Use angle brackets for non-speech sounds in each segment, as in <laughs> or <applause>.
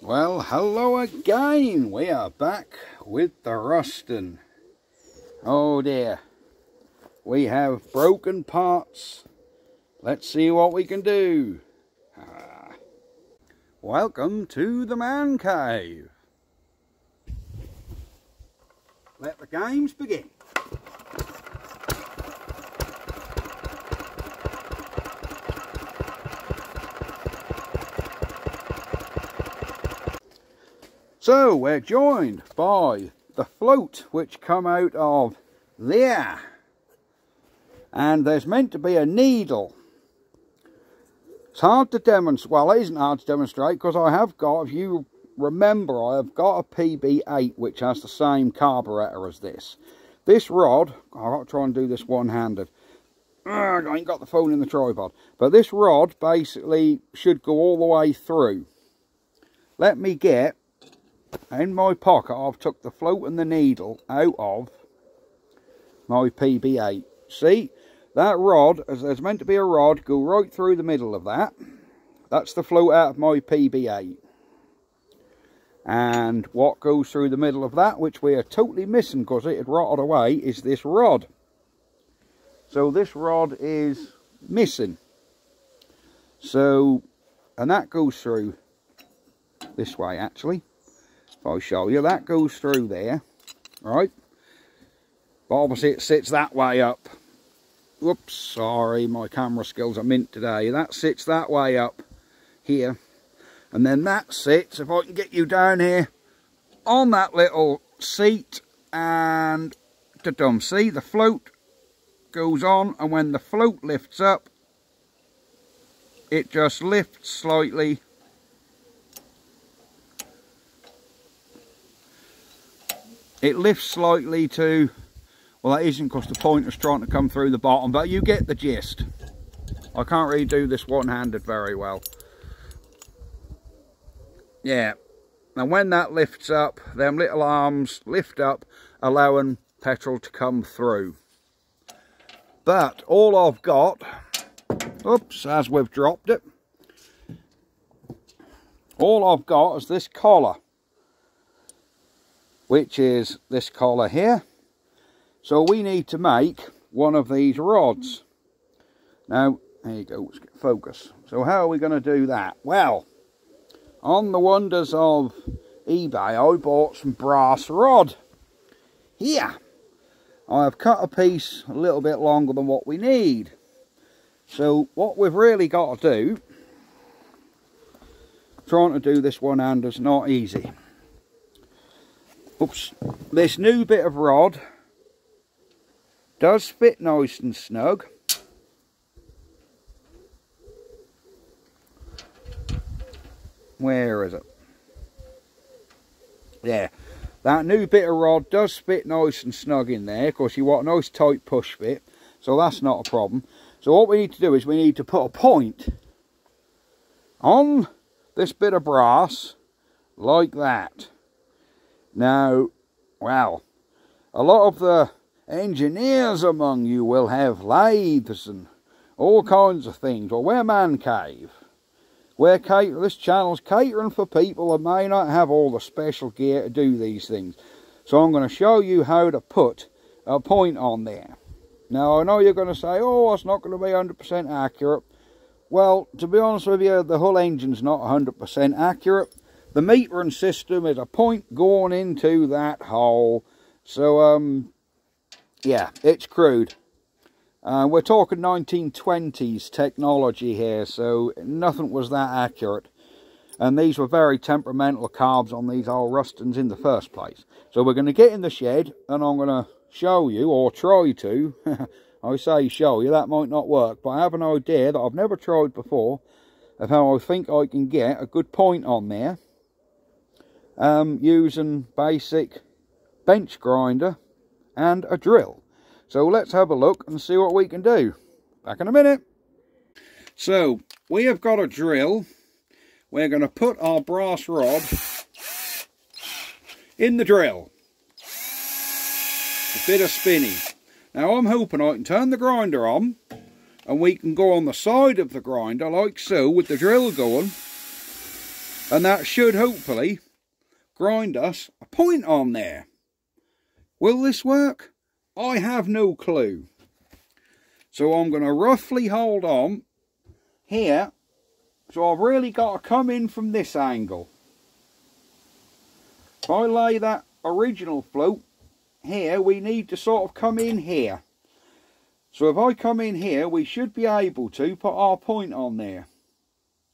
Well, hello again. We are back with the Ruston. Oh dear. We have broken parts. Let's see what we can do. Ah. Welcome to the man cave. Let the games begin. So we're joined by the float which come out of there. And there's meant to be a needle. It's hard to demonstrate, well it isn't hard to demonstrate because I have got, if you remember, I have got a PB8 which has the same carburetor as this. This rod, I've got to try and do this one-handed. I ain't got the phone in the tripod. But this rod basically should go all the way through. Let me get in my pocket I've took the float and the needle out of my PB8 see that rod as there's meant to be a rod go right through the middle of that. That's the float out of my PB8 and what goes through the middle of that which we are totally missing because it had rotted away is this rod. So this rod is missing. So and that goes through this way actually I'll show you, that goes through there, right? Obviously it sits that way up. Whoops, sorry, my camera skills are mint today. That sits that way up here. And then that sits, if I can get you down here, on that little seat and to dum see the float goes on and when the float lifts up it just lifts slightly It lifts slightly to, well that isn't because the pointer's trying to come through the bottom, but you get the gist. I can't really do this one-handed very well. Yeah, and when that lifts up, them little arms lift up, allowing petrol to come through. But all I've got, oops, as we've dropped it, all I've got is this collar which is this collar here. So we need to make one of these rods. Now, there you go, let's get focus. So how are we going to do that? Well, on the wonders of eBay, I bought some brass rod. Here, I have cut a piece a little bit longer than what we need. So what we've really got to do, trying to do this one hand is not easy oops, this new bit of rod does fit nice and snug. Where is it? Yeah, that new bit of rod does fit nice and snug in there. Of course, you want a nice tight push fit, so that's not a problem. So what we need to do is we need to put a point on this bit of brass like that. Now, well, a lot of the engineers among you will have lathes and all kinds of things. Well, we're Man Cave. We're cater this channel's catering for people that may not have all the special gear to do these things. So I'm going to show you how to put a point on there. Now, I know you're going to say, oh, it's not going to be 100% accurate. Well, to be honest with you, the whole engine's not 100% accurate the metering system is a point going into that hole. So, um, yeah, it's crude. Uh, we're talking 1920s technology here, so nothing was that accurate. And these were very temperamental carbs on these old Rustons in the first place. So we're going to get in the shed, and I'm going to show you, or try to, <laughs> I say show you, that might not work, but I have an idea that I've never tried before of how I think I can get a good point on there um, using basic bench grinder and a drill. So let's have a look and see what we can do. Back in a minute. So we have got a drill. We're going to put our brass rod in the drill. A bit of spinning. Now I'm hoping I can turn the grinder on and we can go on the side of the grinder like so with the drill going And that should hopefully grind us a point on there. Will this work? I have no clue. So I'm going to roughly hold on here. So I've really got to come in from this angle. If I lay that original float here, we need to sort of come in here. So if I come in here, we should be able to put our point on there.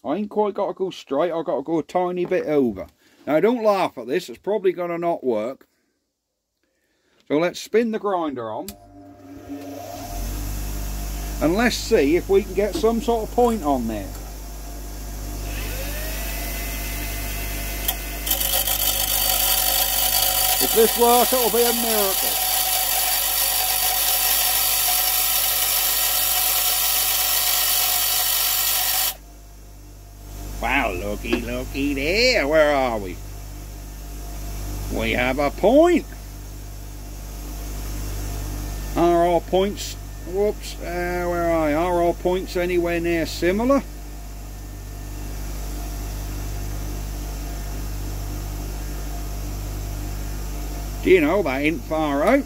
I ain't quite got to go straight, I've got to go a tiny bit over. Now don't laugh at this, it's probably going to not work. So let's spin the grinder on. And let's see if we can get some sort of point on there. If this works, it'll be a miracle. Looky, looky there. Where are we? We have a point. Are all points, whoops, uh, where are, are all points anywhere near similar? Do you know that ain't far out?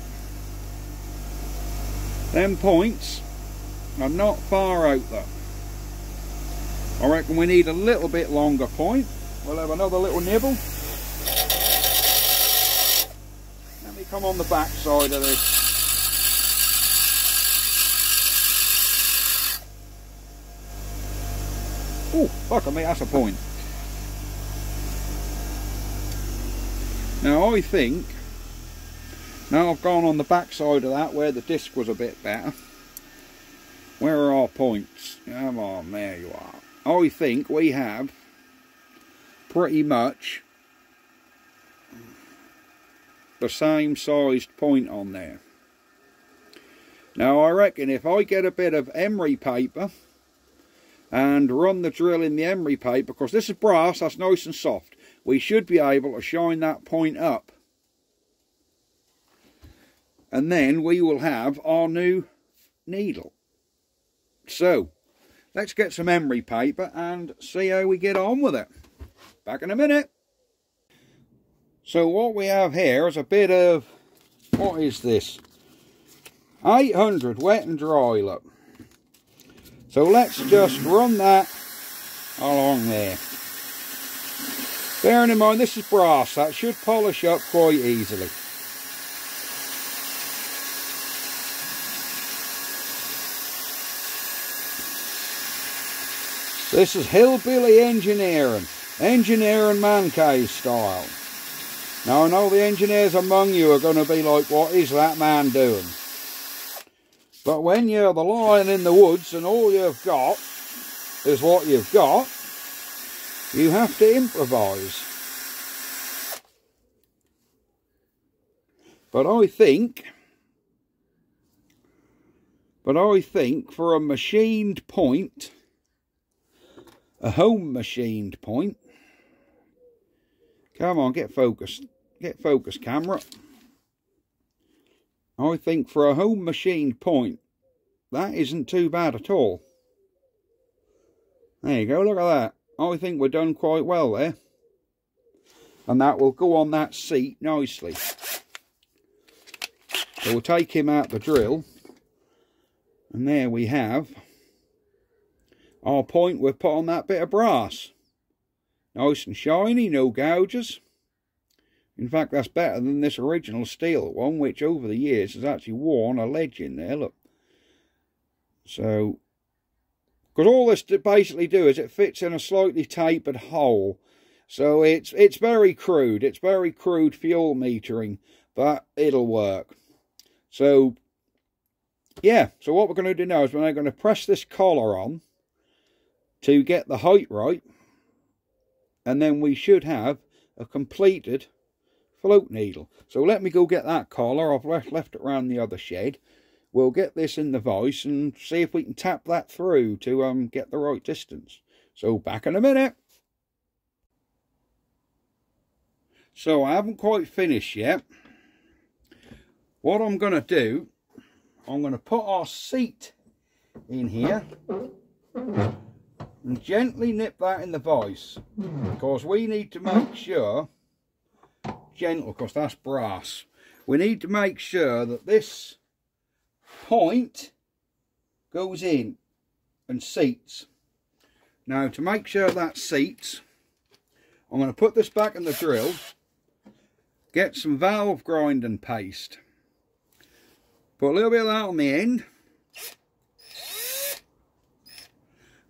Them points are not far out though. I reckon we need a little bit longer point. We'll have another little nibble. Let me come on the back side of this. Oh, fuck me, that's a point. Now I think, now I've gone on the back side of that where the disc was a bit better. Where are our points? Come on, there you are. I think we have pretty much the same sized point on there. Now I reckon if I get a bit of emery paper and run the drill in the emery paper because this is brass that's nice and soft we should be able to shine that point up and then we will have our new needle so let's get some emery paper and see how we get on with it. Back in a minute. So what we have here is a bit of what is this? 800 wet and dry look. So let's just run that along there. Bearing in mind this is brass, that should polish up quite easily. This is hillbilly engineering, engineering man cave style. Now I know the engineers among you are going to be like, what is that man doing? But when you're the lion in the woods and all you've got is what you've got, you have to improvise. But I think, but I think for a machined point, a home machined point, come on, get focused, get focused camera. I think for a home machined point, that isn't too bad at all. There you go, look at that. I think we're done quite well there. And that will go on that seat nicely. So we'll take him out the drill. And there we have our point we've put on that bit of brass. Nice and shiny, no gouges. In fact, that's better than this original steel one, which over the years has actually worn a ledge in there, look. So, because all this to basically do is it fits in a slightly tapered hole. So it's it's very crude. It's very crude fuel metering, but it'll work. So, yeah. So what we're going to do now is we're now going to press this collar on to get the height right. And then we should have a completed float needle. So let me go get that collar. I've left, left it around the other shed. We'll get this in the vise and see if we can tap that through to um get the right distance. So back in a minute. So I haven't quite finished yet. What I'm going to do, I'm going to put our seat in here. And gently nip that in the vise because we need to make sure gentle because that's brass. We need to make sure that this point goes in and seats. Now to make sure that seats I'm going to put this back in the drill get some valve grinding paste. Put a little bit of that on the end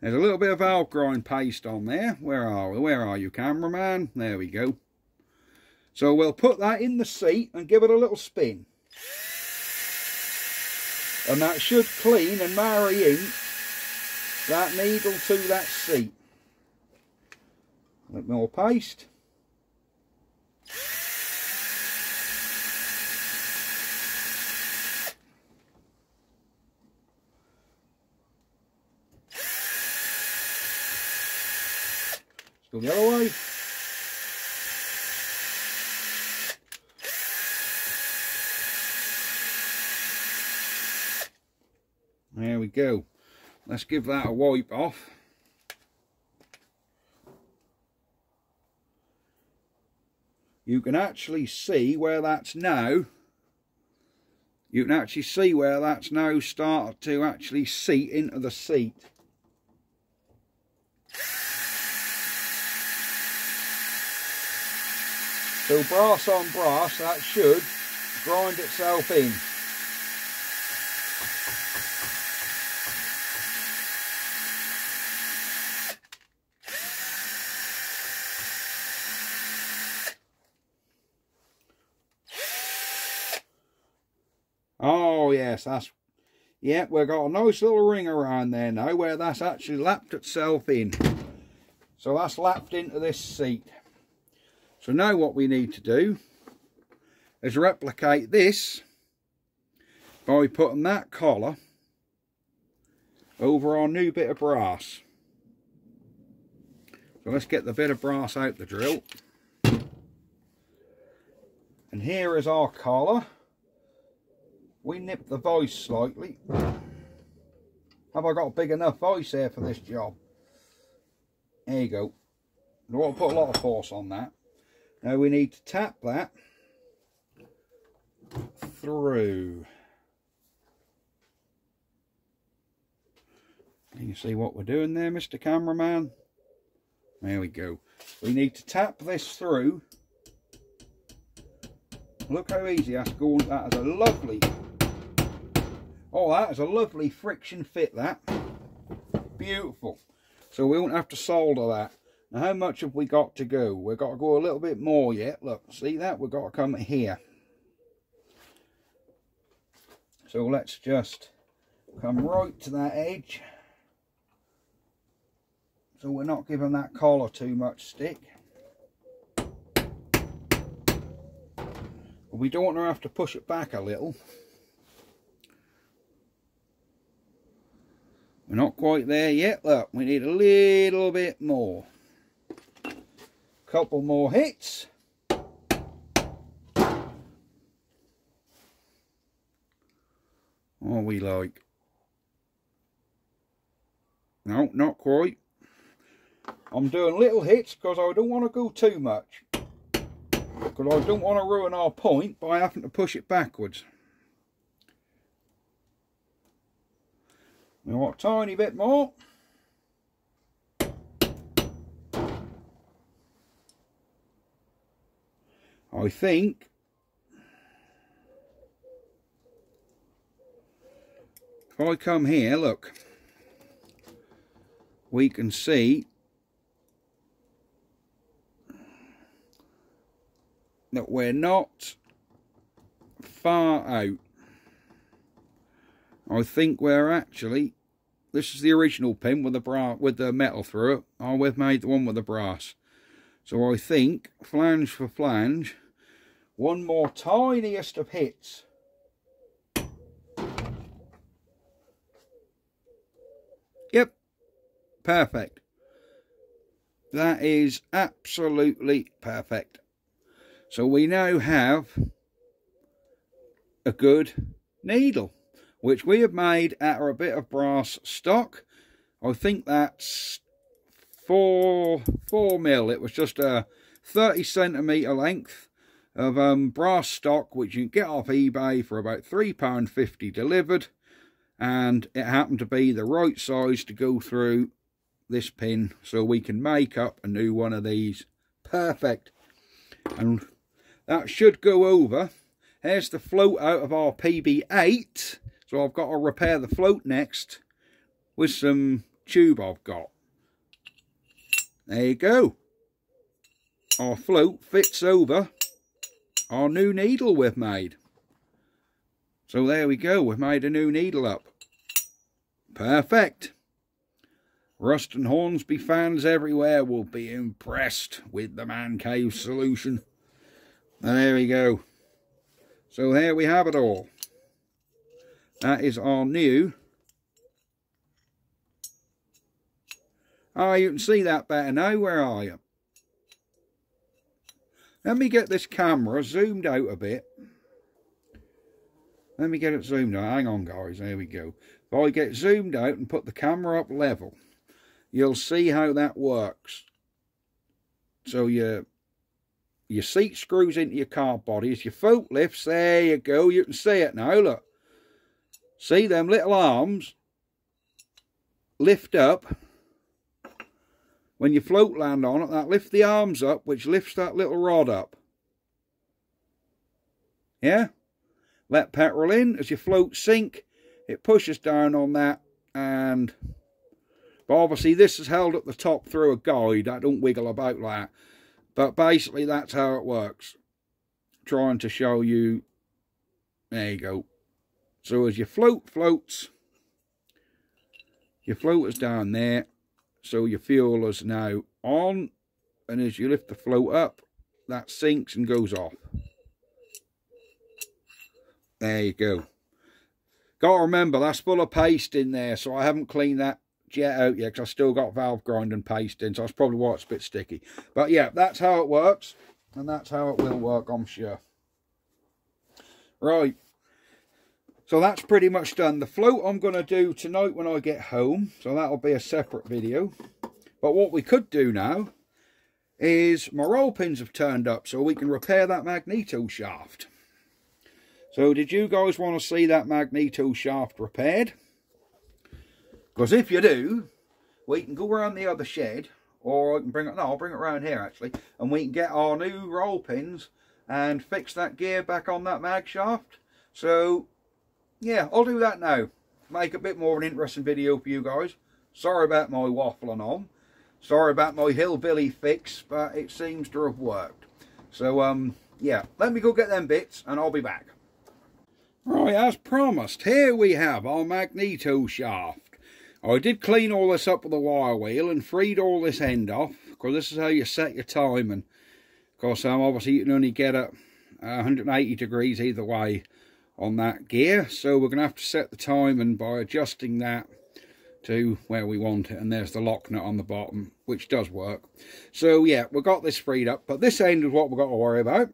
There's a little bit of grind paste on there. Where are we? Where are you, cameraman? There we go. So we'll put that in the seat and give it a little spin. And that should clean and marry in that needle to that seat. A bit more paste. Go the other way. There we go. Let's give that a wipe off. You can actually see where that's now. You can actually see where that's now started to actually seat into the seat. So brass on brass, that should grind itself in. Oh yes, that's yeah, we've got a nice little ring around there now where that's actually lapped itself in. So that's lapped into this seat. So now what we need to do is replicate this by putting that collar over our new bit of brass. So let's get the bit of brass out the drill. And here is our collar. We nip the vise slightly. Have I got a big enough vise here for this job? There you go. I want to put a lot of force on that. Now we need to tap that through. Can you see what we're doing there, Mr. Cameraman? There we go. We need to tap this through. Look how easy that's going. That is a lovely, oh, that is a lovely friction fit, that. Beautiful. So we won't have to solder that. Now, how much have we got to go? We've got to go a little bit more yet. Look, see that? We've got to come here. So let's just come right to that edge. So we're not giving that collar too much stick. We don't want to have to push it back a little. We're not quite there yet. Look, we need a little bit more couple more hits. Are we like? No, not quite. I'm doing little hits because I don't want to go too much. Because I don't want to ruin our point by having to push it backwards. Want a tiny bit more. I think if I come here, look, we can see that we're not far out. I think we're actually, this is the original pin with the bra with the metal through it. Oh, we've made the one with the brass. So I think flange for flange, one more tiniest of hits. Yep, perfect. That is absolutely perfect. So we now have a good needle, which we have made out of a bit of brass stock. I think that's four, four mil. It was just a 30 centimetre length of um, brass stock, which you can get off eBay for about £3.50 delivered. And it happened to be the right size to go through this pin so we can make up a new one of these. Perfect. And that should go over. Here's the float out of our PB8. So I've got to repair the float next with some tube I've got. There you go. Our float fits over our new needle we've made. So there we go, we've made a new needle up. Perfect. Ruston Hornsby fans everywhere will be impressed with the Man Cave solution. And there we go. So there we have it all. That is our new... Oh, you can see that better now. Where are you? Let me get this camera zoomed out a bit. Let me get it zoomed out. Hang on, guys. There we go. If I get zoomed out and put the camera up level, you'll see how that works. So your, your seat screws into your carb body. As your foot lifts, there you go. You can see it now, look. See them little arms lift up when you float land on it, that lift the arms up, which lifts that little rod up. Yeah? Let petrol in. As your float sink, it pushes down on that. And but obviously this is held at the top through a guide. I don't wiggle about like that. But basically that's how it works. Trying to show you. There you go. So as your float floats, your float is down there so your fuel is now on, and as you lift the float up, that sinks and goes off. There you go. Got to remember, that's full of paste in there, so I haven't cleaned that jet out yet because I still got valve grind and paste in, so that's probably why it's a bit sticky. But yeah, that's how it works, and that's how it will work, I'm sure. Right, so that's pretty much done. The float I'm going to do tonight when I get home. So that'll be a separate video. But what we could do now is my roll pins have turned up so we can repair that magneto shaft. So did you guys want to see that magneto shaft repaired? Because if you do, we can go around the other shed or I can bring it, no, I'll bring it around here actually, and we can get our new roll pins and fix that gear back on that mag shaft. So yeah, I'll do that now. Make a bit more of an interesting video for you guys. Sorry about my waffling on. Sorry about my hillbilly fix, but it seems to have worked. So, um, yeah, let me go get them bits and I'll be back. Right, as promised, here we have our magneto shaft. I did clean all this up with a wire wheel and freed all this end off, because this is how you set your time. And, of course, um, obviously you can only get it 180 degrees either way on that gear. So we're going to have to set the time and by adjusting that to where we want it and there's the lock nut on the bottom which does work. So yeah we've got this freed up but this end is what we've got to worry about.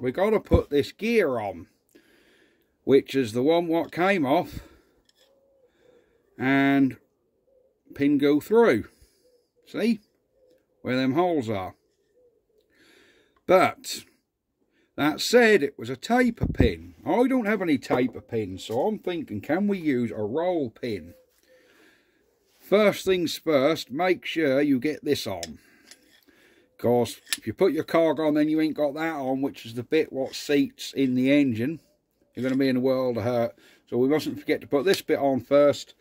We've got to put this gear on which is the one what came off and pin go through. See? Where them holes are. But that said, it was a taper pin. I don't have any taper pins, so I'm thinking, can we use a roll pin? First things first, make sure you get this on. Because if you put your carg on, then you ain't got that on, which is the bit what seats in the engine. You're going to be in a world of hurt. So we mustn't forget to put this bit on first.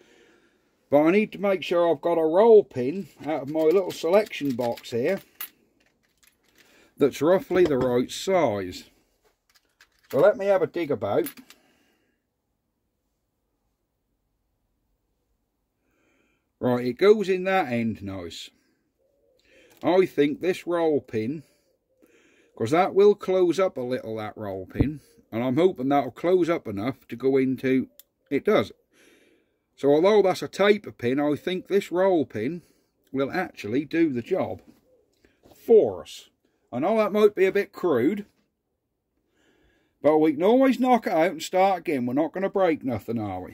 But I need to make sure I've got a roll pin out of my little selection box here that's roughly the right size. So let me have a dig about. Right, it goes in that end nice. I think this roll pin, because that will close up a little, that roll pin, and I'm hoping that'll close up enough to go into, it does. So although that's a taper pin, I think this roll pin will actually do the job for us. I know that might be a bit crude, but we can always knock it out and start again. We're not going to break nothing, are we?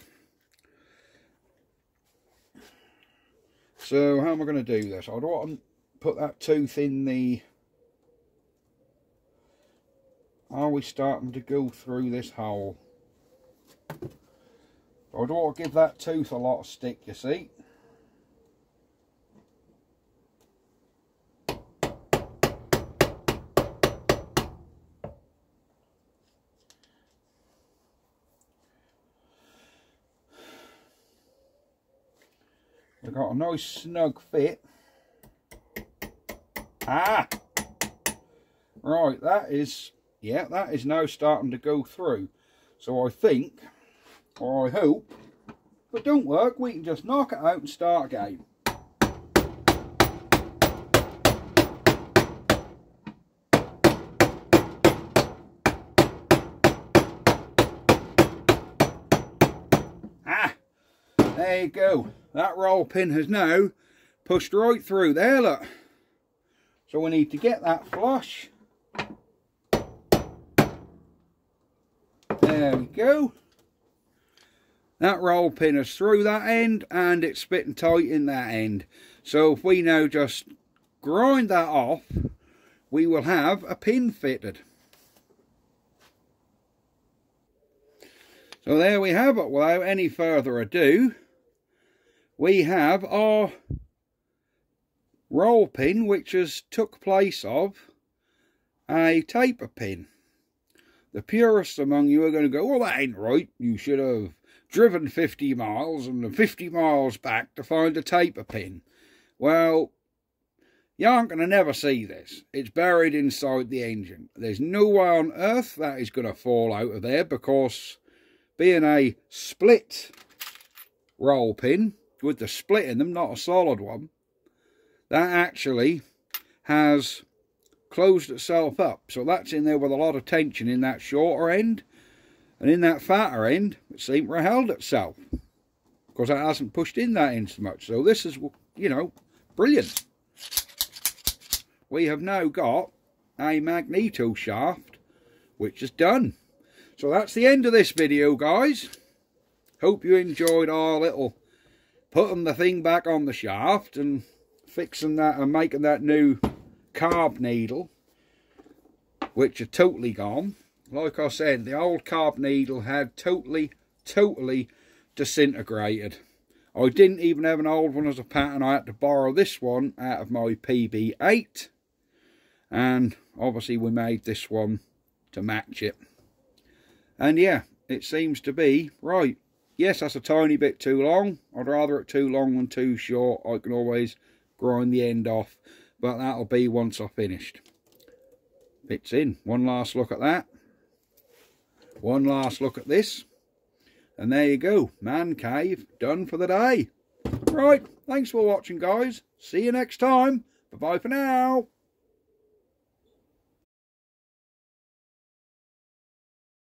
So how am I going to do this? I'd want to put that tooth in the... Are we starting to go through this hole? I'd want to give that tooth a lot of stick, you see. They've got a nice snug fit. Ah! Right, that is, yeah, that is now starting to go through. So I think, or I hope, if it don't work, we can just knock it out and start again. Ah! There you go. That roll pin has now pushed right through there look. So we need to get that flush. There we go. That roll pin is through that end and it's spitting tight in that end. So if we now just grind that off we will have a pin fitted. So there we have it. Without any further ado we have our roll pin which has took place of a taper pin. The purists among you are going to go, well that ain't right, you should have driven 50 miles and 50 miles back to find a taper pin. Well, you aren't going to never see this. It's buried inside the engine. There's no way on earth that is going to fall out of there because being a split roll pin, with the split in them, not a solid one, that actually has closed itself up. So that's in there with a lot of tension in that shorter end. And in that fatter end, it seemed to have held itself. Because it hasn't pushed in that end so much. So this is, you know, brilliant. We have now got a magneto shaft, which is done. So that's the end of this video, guys. Hope you enjoyed our little putting the thing back on the shaft and fixing that and making that new carb needle which are totally gone. Like I said the old carb needle had totally totally disintegrated. I didn't even have an old one as a pattern. I had to borrow this one out of my PB8 and obviously we made this one to match it. And yeah it seems to be right Yes, that's a tiny bit too long. I'd rather it too long than too short. I can always grind the end off, but that'll be once I've finished. Bits in. One last look at that. One last look at this. And there you go. Man cave done for the day. Right, thanks for watching, guys. See you next time. Bye-bye for now.